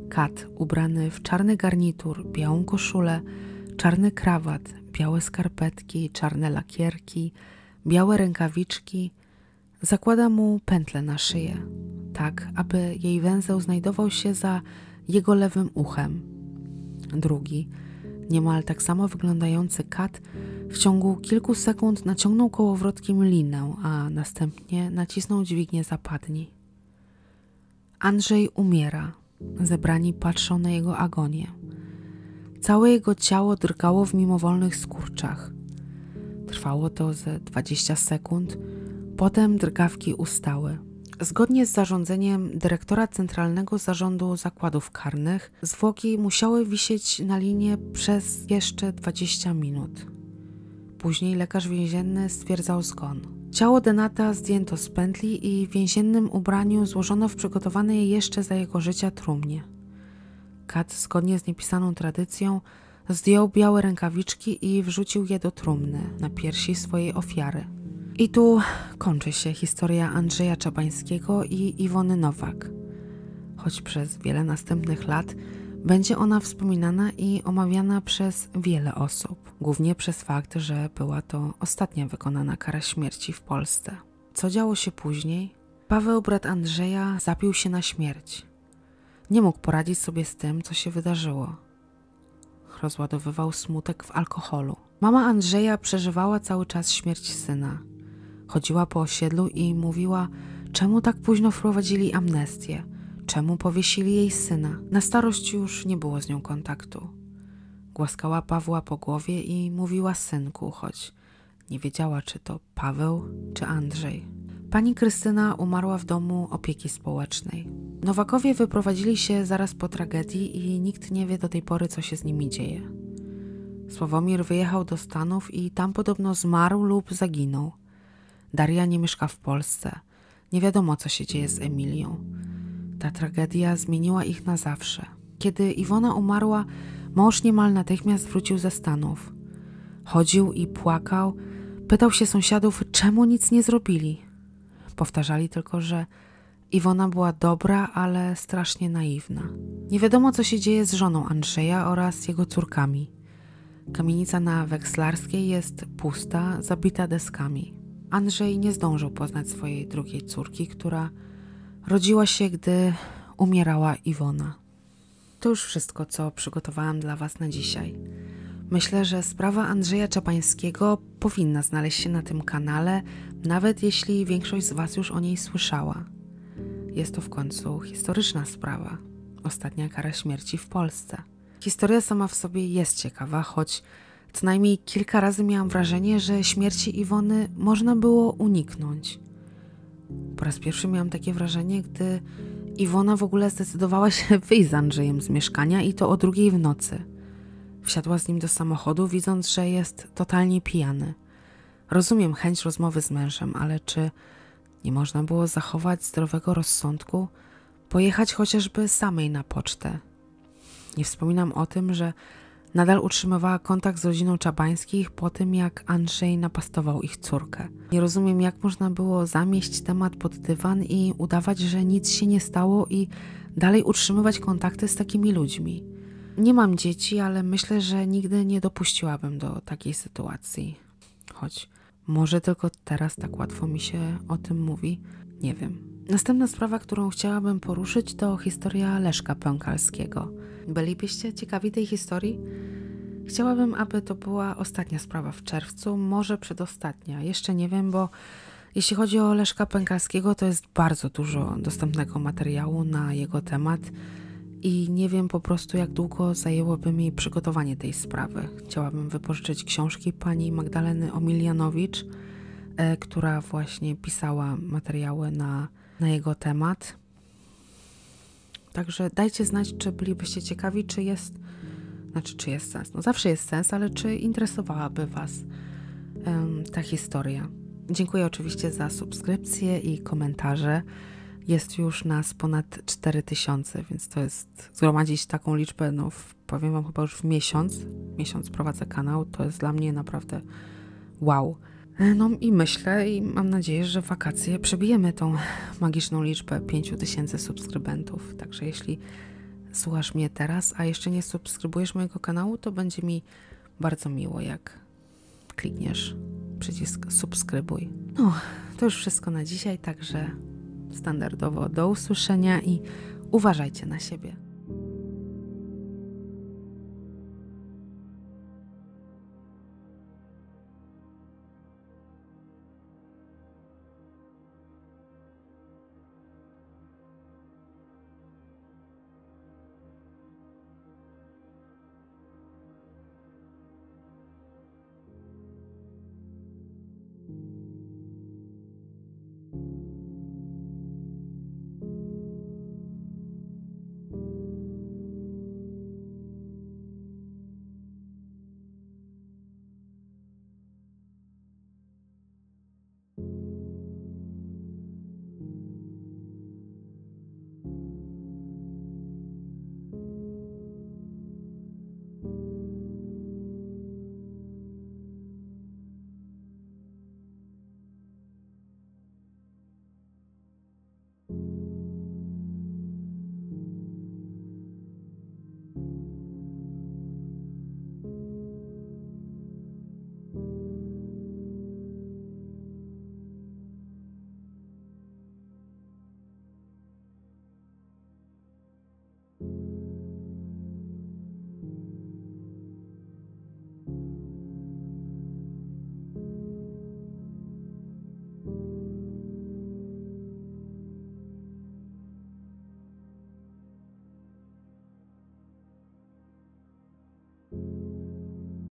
Kat, ubrany w czarny garnitur, białą koszulę, czarny krawat, białe skarpetki, czarne lakierki, białe rękawiczki, zakłada mu pętlę na szyję, tak aby jej węzeł znajdował się za jego lewym uchem. Drugi, niemal tak samo wyglądający kat, w ciągu kilku sekund naciągnął kołowrotkiem linę, a następnie nacisnął dźwignię zapadni. Andrzej umiera. Zebrani patrzą na jego agonię. Całe jego ciało drgało w mimowolnych skurczach. Trwało to ze 20 sekund, potem drgawki ustały. Zgodnie z zarządzeniem dyrektora Centralnego Zarządu Zakładów Karnych, zwłoki musiały wisieć na linie przez jeszcze 20 minut. Później lekarz więzienny stwierdzał zgon. Ciało Denata zdjęto z pętli i w więziennym ubraniu złożono w przygotowanej jeszcze za jego życia trumnie. Kat, zgodnie z niepisaną tradycją, zdjął białe rękawiczki i wrzucił je do trumny na piersi swojej ofiary. I tu kończy się historia Andrzeja Czabańskiego i Iwony Nowak. Choć przez wiele następnych lat będzie ona wspominana i omawiana przez wiele osób, głównie przez fakt, że była to ostatnia wykonana kara śmierci w Polsce. Co działo się później? Paweł, brat Andrzeja, zapił się na śmierć. Nie mógł poradzić sobie z tym, co się wydarzyło. Rozładowywał smutek w alkoholu. Mama Andrzeja przeżywała cały czas śmierć syna. Chodziła po osiedlu i mówiła, czemu tak późno wprowadzili amnestię, czemu powiesili jej syna. Na starość już nie było z nią kontaktu. Głaskała Pawła po głowie i mówiła synku, choć nie wiedziała, czy to Paweł, czy Andrzej. Pani Krystyna umarła w domu opieki społecznej. Nowakowie wyprowadzili się zaraz po tragedii i nikt nie wie do tej pory, co się z nimi dzieje. Sławomir wyjechał do Stanów i tam podobno zmarł lub zaginął. Daria nie mieszka w Polsce. Nie wiadomo, co się dzieje z Emilią. Ta tragedia zmieniła ich na zawsze. Kiedy Iwona umarła, mąż niemal natychmiast wrócił ze Stanów. Chodził i płakał, pytał się sąsiadów, czemu nic nie zrobili. Powtarzali tylko, że Iwona była dobra, ale strasznie naiwna. Nie wiadomo, co się dzieje z żoną Andrzeja oraz jego córkami. Kamienica na Wekslarskiej jest pusta, zabita deskami. Andrzej nie zdążył poznać swojej drugiej córki, która rodziła się, gdy umierała Iwona. To już wszystko, co przygotowałam dla Was na dzisiaj. Myślę, że sprawa Andrzeja Czapańskiego powinna znaleźć się na tym kanale, nawet jeśli większość z Was już o niej słyszała. Jest to w końcu historyczna sprawa. Ostatnia kara śmierci w Polsce. Historia sama w sobie jest ciekawa, choć co najmniej kilka razy miałam wrażenie, że śmierci Iwony można było uniknąć. Po raz pierwszy miałam takie wrażenie, gdy Iwona w ogóle zdecydowała się wyjść z Andrzejem z mieszkania i to o drugiej w nocy. Wsiadła z nim do samochodu, widząc, że jest totalnie pijany. Rozumiem chęć rozmowy z mężem, ale czy nie można było zachować zdrowego rozsądku? Pojechać chociażby samej na pocztę. Nie wspominam o tym, że nadal utrzymywała kontakt z rodziną Czabańskich po tym, jak Andrzej napastował ich córkę. Nie rozumiem, jak można było zamieść temat pod dywan i udawać, że nic się nie stało i dalej utrzymywać kontakty z takimi ludźmi. Nie mam dzieci, ale myślę, że nigdy nie dopuściłabym do takiej sytuacji. Choć może tylko teraz tak łatwo mi się o tym mówi, nie wiem. Następna sprawa, którą chciałabym poruszyć, to historia Leszka Pękalskiego. Bylibyście ciekawi tej historii? Chciałabym, aby to była ostatnia sprawa w czerwcu, może przedostatnia. Jeszcze nie wiem, bo jeśli chodzi o Leszka Pękalskiego, to jest bardzo dużo dostępnego materiału na jego temat i nie wiem po prostu, jak długo zajęłoby mi przygotowanie tej sprawy. Chciałabym wypożyczyć książki pani Magdaleny Omilianowicz, e, która właśnie pisała materiały na na jego temat. Także dajcie znać, czy bylibyście ciekawi, czy jest, znaczy, czy jest sens. No zawsze jest sens, ale czy interesowałaby Was um, ta historia. Dziękuję oczywiście za subskrypcje i komentarze. Jest już nas ponad 4000, więc to jest zgromadzić taką liczbę, no w, powiem Wam chyba już w miesiąc. Miesiąc prowadzę kanał, to jest dla mnie naprawdę wow. No i myślę i mam nadzieję, że wakacje przebijemy tą magiczną liczbę 5000 subskrybentów. Także jeśli słuchasz mnie teraz, a jeszcze nie subskrybujesz mojego kanału, to będzie mi bardzo miło, jak klikniesz przycisk subskrybuj. No, to już wszystko na dzisiaj, także standardowo do usłyszenia i uważajcie na siebie.